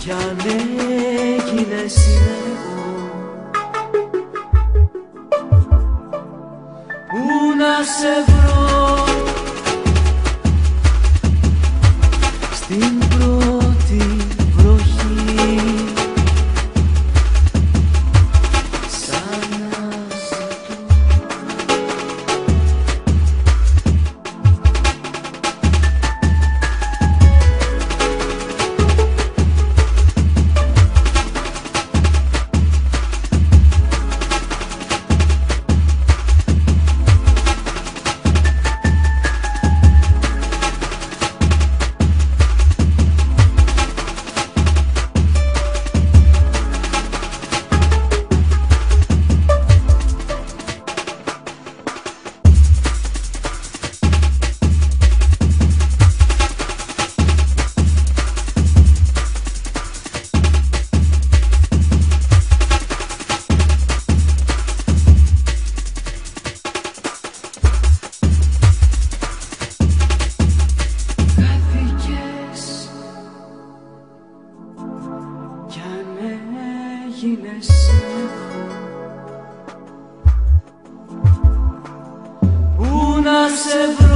κι αν έγινες είναι εγώ που να σε βρω Una semana.